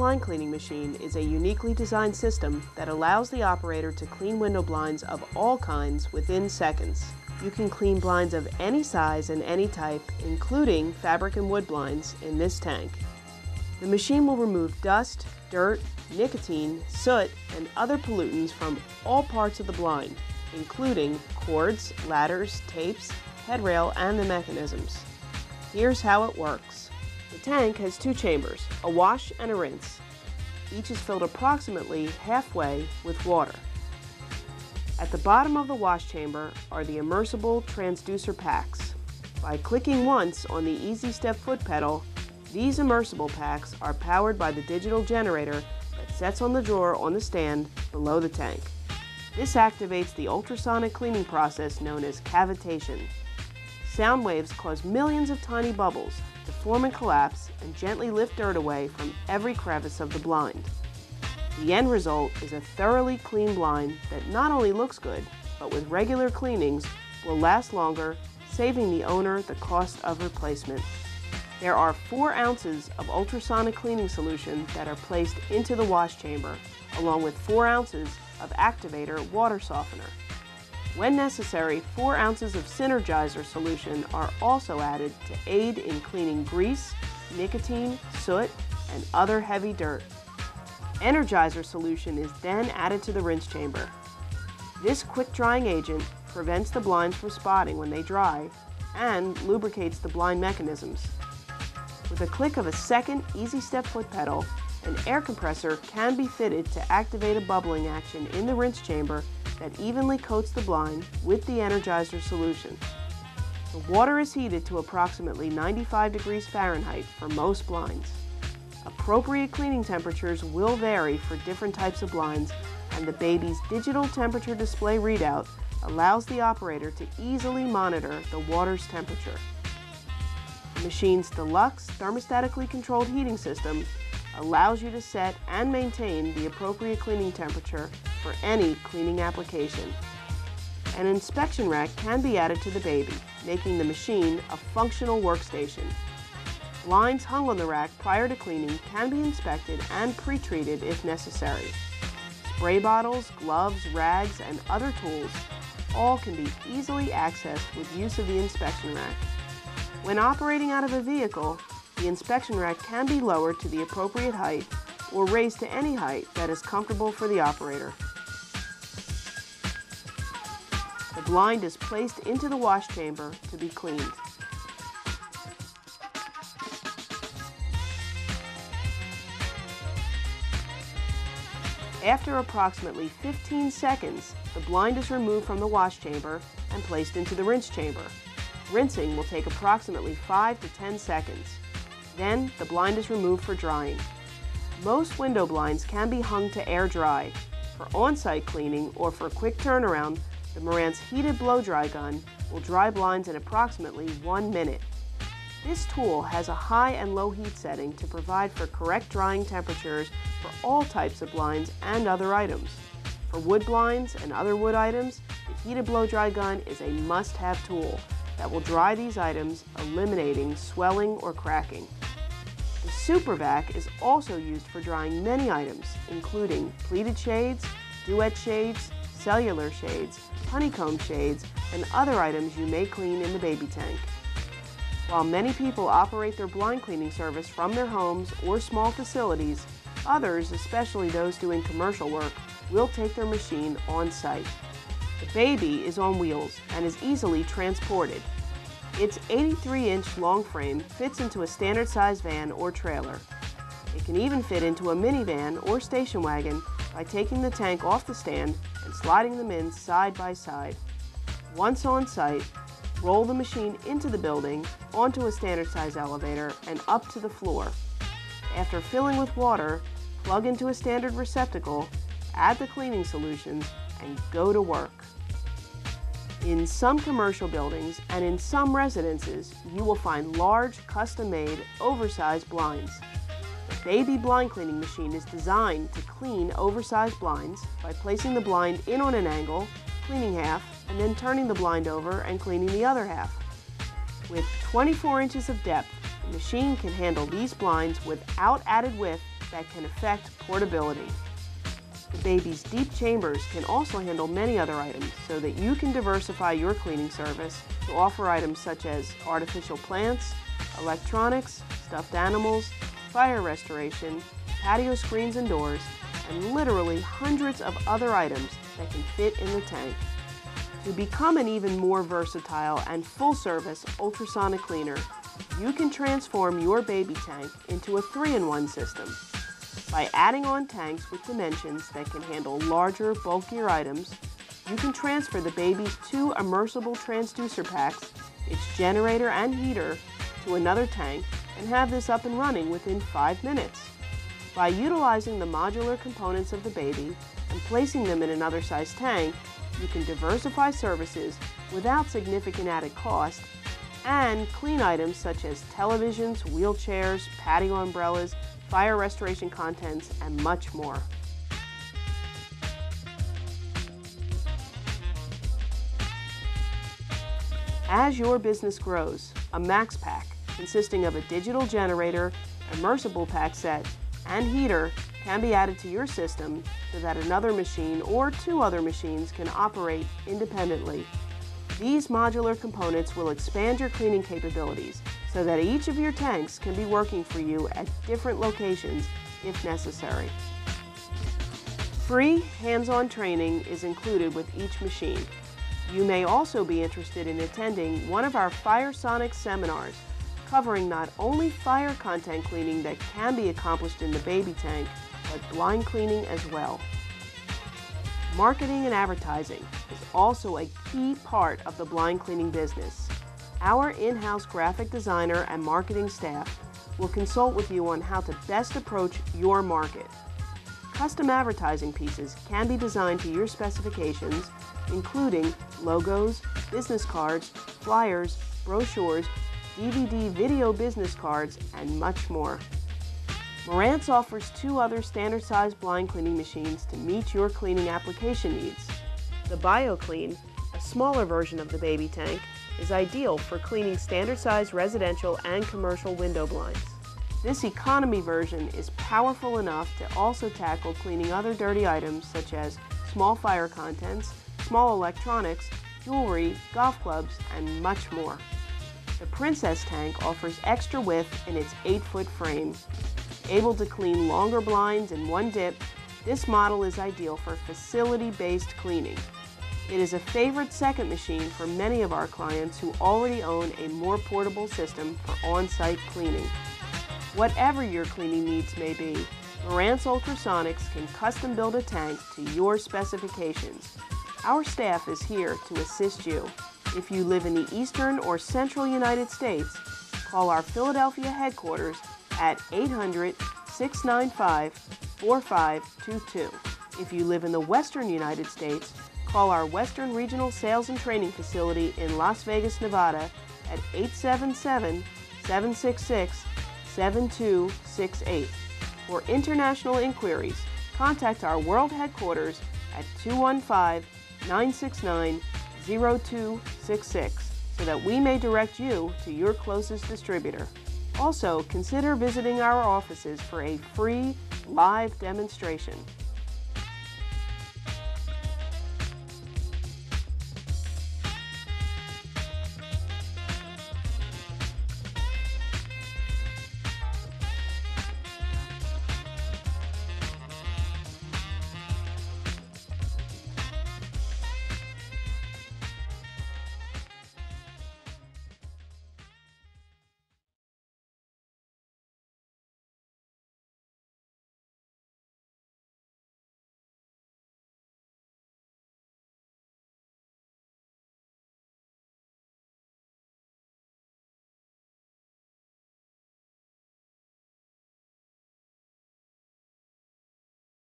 Blind Cleaning Machine is a uniquely designed system that allows the operator to clean window blinds of all kinds within seconds. You can clean blinds of any size and any type, including fabric and wood blinds, in this tank. The machine will remove dust, dirt, nicotine, soot, and other pollutants from all parts of the blind, including cords, ladders, tapes, headrail, and the mechanisms. Here's how it works. The tank has two chambers, a wash and a rinse. Each is filled approximately halfway with water. At the bottom of the wash chamber are the immersible transducer packs. By clicking once on the Easy Step foot pedal, these immersible packs are powered by the digital generator that sets on the drawer on the stand below the tank. This activates the ultrasonic cleaning process known as cavitation. Sound waves cause millions of tiny bubbles form and collapse and gently lift dirt away from every crevice of the blind. The end result is a thoroughly clean blind that not only looks good, but with regular cleanings will last longer, saving the owner the cost of replacement. There are 4 ounces of ultrasonic cleaning solution that are placed into the wash chamber, along with 4 ounces of activator water softener. When necessary, 4 ounces of Synergizer solution are also added to aid in cleaning grease, nicotine, soot, and other heavy dirt. Energizer solution is then added to the rinse chamber. This quick drying agent prevents the blinds from spotting when they dry and lubricates the blind mechanisms. With a click of a second Easy Step foot pedal, an air compressor can be fitted to activate a bubbling action in the rinse chamber that evenly coats the blind with the Energizer solution. The water is heated to approximately 95 degrees Fahrenheit for most blinds. Appropriate cleaning temperatures will vary for different types of blinds, and the baby's digital temperature display readout allows the operator to easily monitor the water's temperature. The machine's deluxe thermostatically controlled heating system allows you to set and maintain the appropriate cleaning temperature for any cleaning application. An inspection rack can be added to the baby, making the machine a functional workstation. Blinds hung on the rack prior to cleaning can be inspected and pre-treated if necessary. Spray bottles, gloves, rags, and other tools all can be easily accessed with use of the inspection rack. When operating out of a vehicle, the inspection rack can be lowered to the appropriate height or raised to any height that is comfortable for the operator. The blind is placed into the wash chamber to be cleaned. After approximately 15 seconds, the blind is removed from the wash chamber and placed into the rinse chamber. Rinsing will take approximately 5 to 10 seconds. Then, the blind is removed for drying. Most window blinds can be hung to air dry. For on-site cleaning or for quick turnaround, the Morantz heated blow dry gun will dry blinds in approximately one minute. This tool has a high and low heat setting to provide for correct drying temperatures for all types of blinds and other items. For wood blinds and other wood items, the heated blow dry gun is a must-have tool that will dry these items, eliminating swelling or cracking. The super vac is also used for drying many items, including pleated shades, duet shades, cellular shades, honeycomb shades, and other items you may clean in the baby tank. While many people operate their blind cleaning service from their homes or small facilities, others, especially those doing commercial work, will take their machine on site. The baby is on wheels and is easily transported. Its 83-inch long frame fits into a standard size van or trailer. It can even fit into a minivan or station wagon by taking the tank off the stand and sliding them in side by side. Once on site, roll the machine into the building, onto a standard size elevator, and up to the floor. After filling with water, plug into a standard receptacle, add the cleaning solutions, and go to work. In some commercial buildings and in some residences, you will find large, custom-made, oversized blinds. Baby Blind Cleaning Machine is designed to clean oversized blinds by placing the blind in on an angle, cleaning half, and then turning the blind over and cleaning the other half. With 24 inches of depth, the The machine can handle these blinds without added width that can affect portability. The baby's deep chambers can also handle many other items so that you can diversify your cleaning service to offer items such as artificial plants, electronics, stuffed animals, fire restoration, patio screens and doors, and literally hundreds of other items that can fit in the tank. To become an even more versatile and full-service ultrasonic cleaner, you can transform your baby tank into a three-in-one system. By adding on tanks with dimensions that can handle larger, bulkier items, you can transfer the baby's two immersible transducer packs, its generator and heater, to another tank and have this up and running within five minutes. By utilizing the modular components of the baby and placing them in another size tank, you can diversify services without significant added cost and clean items such as televisions, wheelchairs, patio umbrellas, fire restoration contents, and much more. As your business grows, a Max Pack, consisting of a digital generator, immersible pack set, and heater, can be added to your system so that another machine or two other machines can operate independently. These modular components will expand your cleaning capabilities so that each of your tanks can be working for you at different locations if necessary. Free hands-on training is included with each machine. You may also be interested in attending one of our FireSonic seminars covering not only fire content cleaning that can be accomplished in the baby tank, but blind cleaning as well. Marketing and advertising is also a key part of the blind cleaning business. Our in-house graphic designer and marketing staff will consult with you on how to best approach your market. Custom advertising pieces can be designed to your specifications, including logos, business cards, flyers, brochures, DVD video business cards, and much more. Morantz offers two other standard size blind cleaning machines to meet your cleaning application needs. The BioClean, a smaller version of the baby tank, is ideal for cleaning standard size residential and commercial window blinds. This economy version is powerful enough to also tackle cleaning other dirty items such as small fire contents, small electronics, jewelry, golf clubs, and much more. The Princess tank offers extra width in its 8-foot frame. Able to clean longer blinds in one dip, this model is ideal for facility-based cleaning. It is a favorite second machine for many of our clients who already own a more portable system for on-site cleaning. Whatever your cleaning needs may be, Morantz Ultrasonics can custom build a tank to your specifications. Our staff is here to assist you. If you live in the eastern or central United States, call our Philadelphia headquarters at 800 695 4522. If you live in the western United States, Call our Western Regional Sales and Training Facility in Las Vegas, Nevada at 877-766-7268. For international inquiries, contact our world headquarters at 215-969-0266 so that we may direct you to your closest distributor. Also, consider visiting our offices for a free live demonstration.